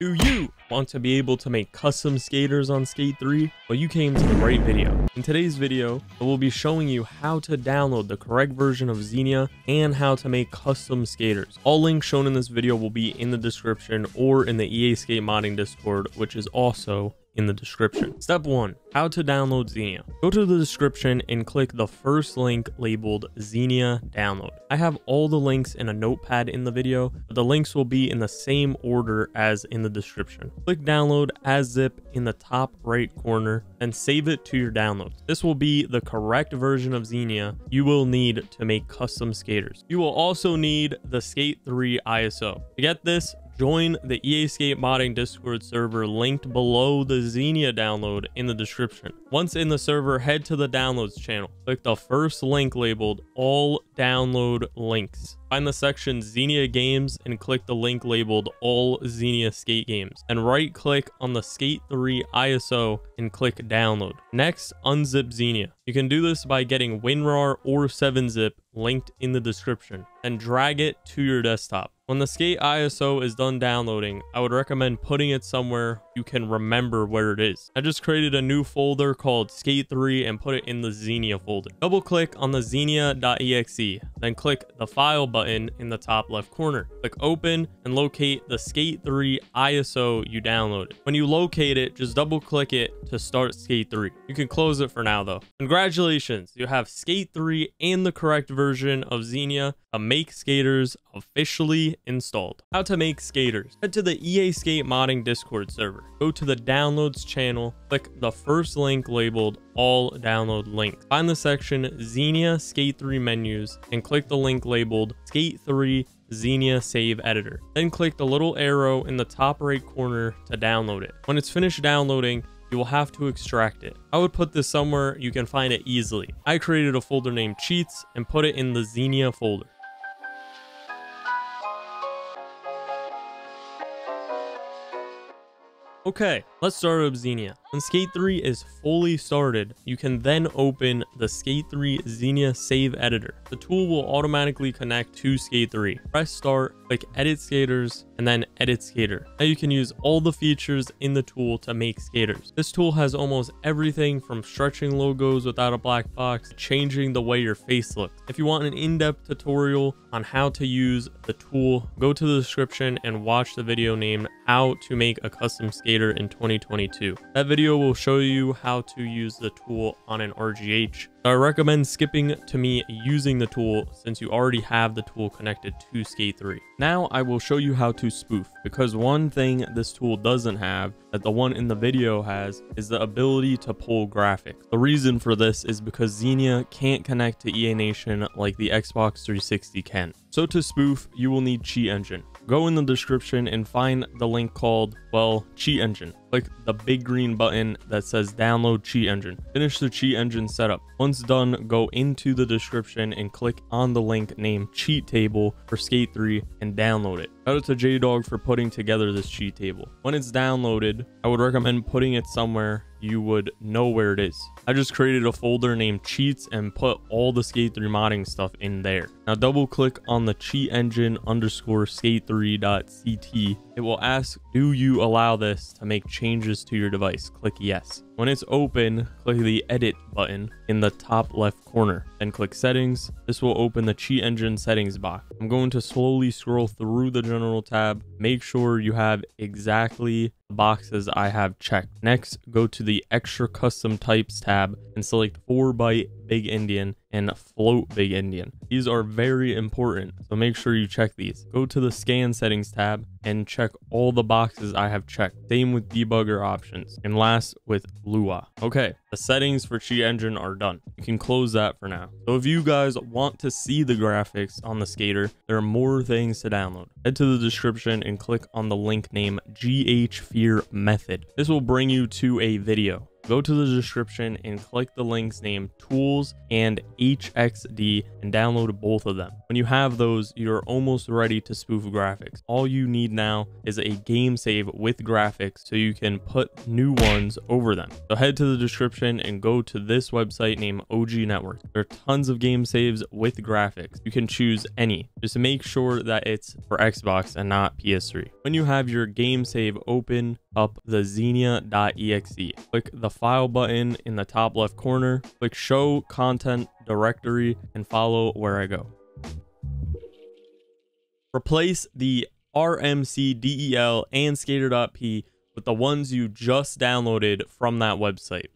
Do you want to be able to make custom skaters on Skate 3? Well, you came to the right video. In today's video, I will be showing you how to download the correct version of Xenia and how to make custom skaters. All links shown in this video will be in the description or in the EA Skate Modding Discord, which is also in the description. Step 1. How to download Xenia. Go to the description and click the first link labeled Xenia download. I have all the links in a notepad in the video, but the links will be in the same order as in the description. Click download as zip in the top right corner and save it to your downloads. This will be the correct version of Xenia you will need to make custom skaters. You will also need the Skate 3 ISO. To get this, Join the EA Skate Modding Discord server linked below the Xenia download in the description. Once in the server, head to the downloads channel. Click the first link labeled all download links. Find the section Xenia Games and click the link labeled All Xenia Skate Games. And right click on the Skate 3 ISO and click Download. Next, unzip Xenia. You can do this by getting WinRAR or 7-zip linked in the description and drag it to your desktop. When the Skate ISO is done downloading, I would recommend putting it somewhere you can remember where it is. I just created a new folder called Skate 3 and put it in the Xenia folder. Double click on the xenia.exe, then click the file button in the top left corner. Click open and locate the Skate 3 ISO you downloaded. When you locate it, just double click it to start Skate 3. You can close it for now though. Congratulations, you have Skate 3 and the correct version of Xenia a Make Skaters officially installed. How to make skaters. Head to the EA Skate Modding Discord server. Go to the downloads channel, click the first link labeled all download links. Find the section Xenia Skate 3 menus and click the link labeled Skate 3 Xenia Save Editor. Then click the little arrow in the top right corner to download it. When it's finished downloading, you will have to extract it. I would put this somewhere you can find it easily. I created a folder named cheats and put it in the Xenia folder. Okay, let's start Xenia. When Skate 3 is fully started, you can then open the Skate 3 Xenia Save Editor. The tool will automatically connect to Skate 3. Press start, click edit skaters, and then edit skater. Now you can use all the features in the tool to make skaters. This tool has almost everything from stretching logos without a black box, to changing the way your face looks. If you want an in-depth tutorial on how to use the tool, go to the description and watch the video named how to make a custom skater in 2022. That video will show you how to use the tool on an RGH. I recommend skipping to me using the tool since you already have the tool connected to Skate 3. Now I will show you how to spoof because one thing this tool doesn't have that the one in the video has is the ability to pull graphics. The reason for this is because Xenia can't connect to EA Nation like the Xbox 360 can. So to spoof, you will need Cheat Engine. Go in the description and find the link called, well, Cheat Engine. Click the big green button that says download Cheat Engine. Finish the Cheat Engine setup. Once done, go into the description and click on the link named Cheat Table for Skate 3 and download it. Shout out to JDog for putting together this cheat table. When it's downloaded, I would recommend putting it somewhere you would know where it is. I just created a folder named cheats and put all the skate 3 modding stuff in there. Now double click on the cheat engine underscore skate3.ct. It will ask, do you allow this to make changes to your device? Click yes. When it's open, click the edit button in the top left corner. Then click settings. This will open the cheat engine settings box. I'm going to slowly scroll through the general tab. Make sure you have exactly the boxes I have checked. Next, go to the extra custom types tab and select 4 byte Big Endian and float Big Endian. These are very important, so make sure you check these. Go to the scan settings tab and check all the boxes I have checked. Same with debugger options. And last with Lua. Okay, the settings for Cheat Engine are done. You can close that for now. So if you guys want to see the graphics on the skater, there are more things to download. Head to the description and click on the link name GH Fear Method. This will bring you to a video. Go to the description and click the links named Tools and HXD and download both of them. When you have those, you're almost ready to spoof graphics. All you need now is a game save with graphics so you can put new ones over them. So head to the description and go to this website named OG Network. There are tons of game saves with graphics. You can choose any. Just make sure that it's for Xbox and not PS3. When you have your game save open up the xenia.exe, click the file button in the top left corner, click show content directory and follow where I go. Replace the RMCDEL and skater.p with the ones you just downloaded from that website.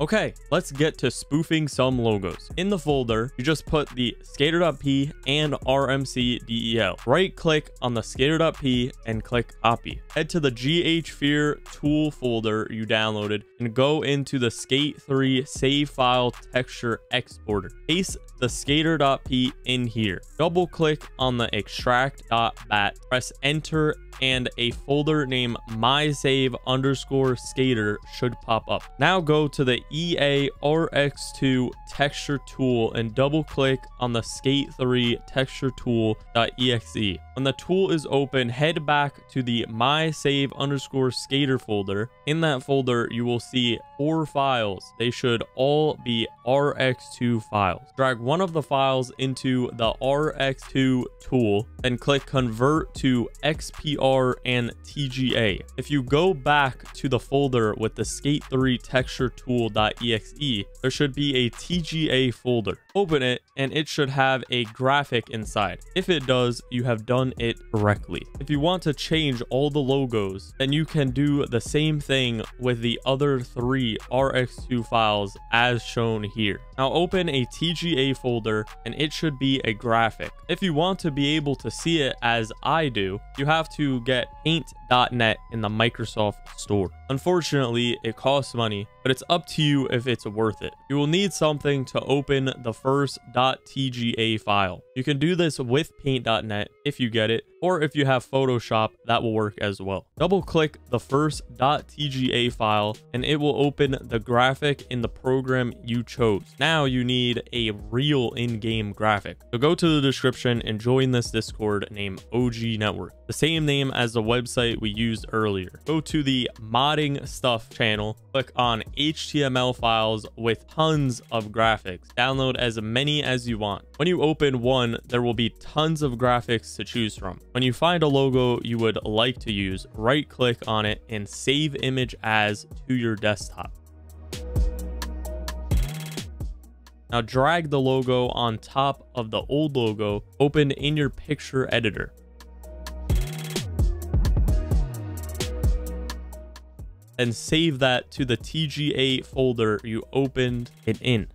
Okay, let's get to spoofing some logos. In the folder, you just put the skater.p and rmcdel. Right click on the skater.p and click copy. Head to the GHFear tool folder you downloaded and go into the skate 3 save file texture exporter. Paste the skater.p in here. Double click on the extract.bat, press enter and a folder named mysave underscore skater should pop up. Now go to the EA RX2 texture tool and double click on the skate 3 texture tool.exe. When the tool is open, head back to the mysave underscore skater folder. In that folder, you will see four files. They should all be RX2 files. Drag one of the files into the RX2 tool, and click convert to XPR and TGA. If you go back to the folder with the skate3 texture tool.exe, there should be a TGA folder. Open it and it should have a graphic inside. If it does, you have done it correctly. If you want to change all the logos, then you can do the same thing with the other three RX2 files as shown here. Now open a TGA folder and it should be a graphic. If you want to be able to see it as I do, you have to get paint.net in the Microsoft store. Unfortunately, it costs money, but it's up to you if it's worth it. You will need something to open the first .tga file. You can do this with paint.net if you get it, or if you have Photoshop, that will work as well. Double click the first .tga file and it will open the graphic in the program you chose. Now you need a real in-game graphic. So go to the description and join this Discord named OG Network, the same name as the website we used earlier. Go to the modding stuff channel, click on HTML files with tons of graphics. Download as many as you want. When you open one, there will be tons of graphics to choose from. When you find a logo you would like to use, right click on it and save image as to your desktop. Now drag the logo on top of the old logo open in your picture editor. And save that to the TGA folder you opened it in.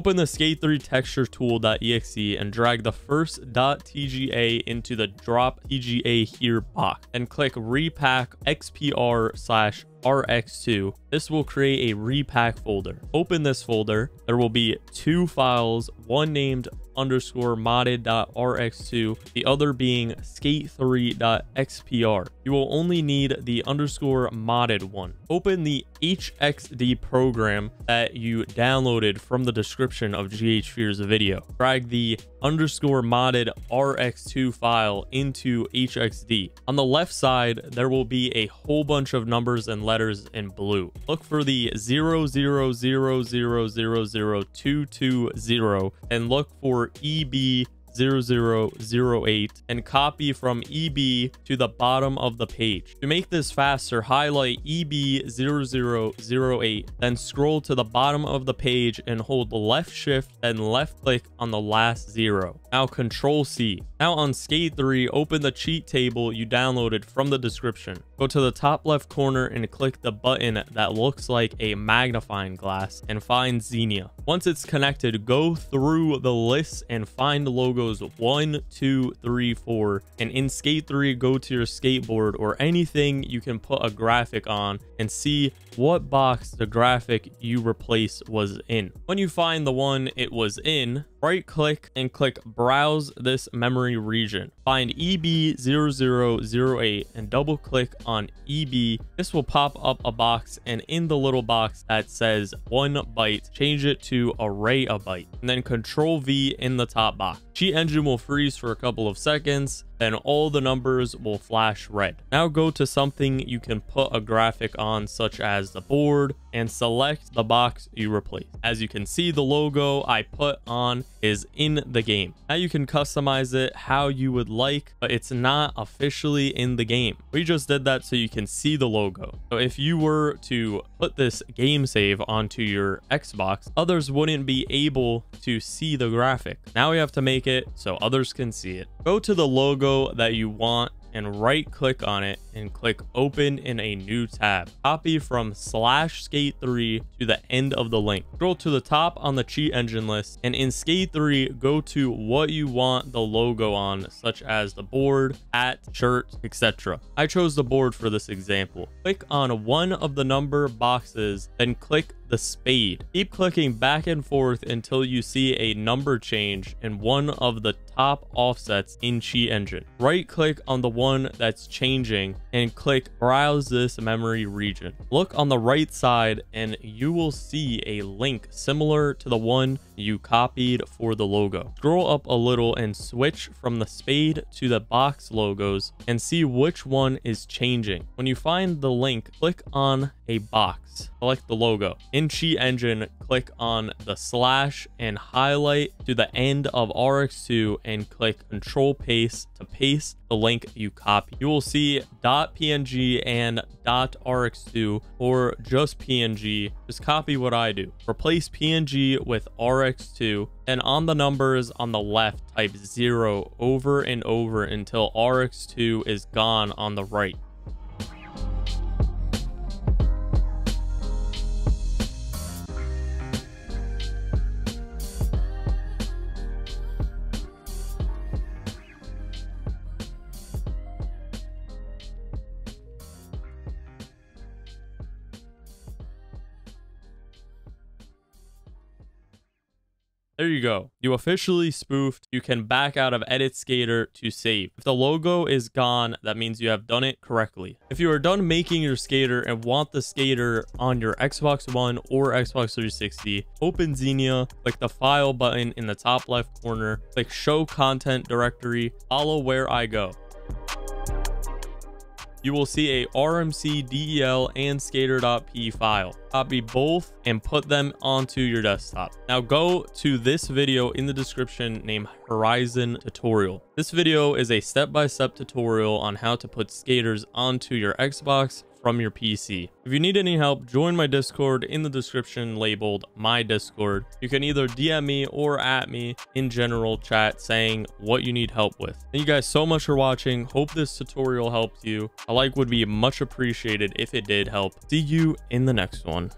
Open the Skate3 texture tool.exe and drag the first .tga into the drop TGA here box and click repack xpr slash rx2 this will create a repack folder open this folder there will be two files one named underscore modded.rx2, the other being skate3.xpr. You will only need the underscore modded one. Open the HXD program that you downloaded from the description of GH Fears video. Drag the underscore modded rx2 file into HXD. On the left side, there will be a whole bunch of numbers and letters in blue. Look for the 000000220 and look for EB 0008 and copy from EB to the bottom of the page. To make this faster, highlight EB0008, then scroll to the bottom of the page and hold left shift then left click on the last zero. Now control C. Now on Skate 3, open the cheat table you downloaded from the description. Go to the top left corner and click the button that looks like a magnifying glass and find Xenia. Once it's connected, go through the list and find logos 1, 2, 3, 4. And in Skate 3, go to your skateboard or anything you can put a graphic on and see what box the graphic you replace was in. When you find the one it was in, right click and click browse this memory region. Find EB0008 and double click on EB. This will pop up a box and in the little box that says one byte, change it to array a byte and then control V in the top box. Cheat engine will freeze for a couple of seconds then all the numbers will flash red. Now go to something you can put a graphic on such as the board and select the box you replace. As you can see the logo I put on is in the game. Now you can customize it how you would like but it's not officially in the game. We just did that so you can see the logo. So if you were to put this game save onto your Xbox others wouldn't be able to see the graphic. Now we have to make it so others can see it. Go to the logo that you want and right click on it and click open in a new tab. Copy from slash skate 3 to the end of the link. Scroll to the top on the cheat engine list and in skate 3 go to what you want the logo on such as the board, hat, shirt, etc. I chose the board for this example. Click on one of the number boxes then click the spade. Keep clicking back and forth until you see a number change in one of the top offsets in Cheat Engine. Right click on the one that's changing and click browse this memory region. Look on the right side and you will see a link similar to the one you copied for the logo. Scroll up a little and switch from the spade to the box logos and see which one is changing. When you find the link, click on a box. Select the logo. In Cheat Engine, click on the slash and highlight to the end of RX2 and click Control Paste to paste the link you copy. You will see .png and .rx2 or just PNG. Just copy what I do. Replace PNG with RX2 and on the numbers on the left type 0 over and over until RX2 is gone on the right. There you go. You officially spoofed. You can back out of Edit Skater to save. If the logo is gone, that means you have done it correctly. If you are done making your skater and want the skater on your Xbox One or Xbox 360, open Xenia, click the File button in the top left corner, click Show Content Directory, follow where I go you will see a RMC DEL and skater.p file. Copy both and put them onto your desktop. Now go to this video in the description named Horizon Tutorial. This video is a step-by-step -step tutorial on how to put skaters onto your Xbox from your PC. If you need any help, join my Discord in the description labeled My Discord. You can either DM me or at me in general chat saying what you need help with. Thank you guys so much for watching. Hope this tutorial helped you. A like would be much appreciated if it did help. See you in the next one.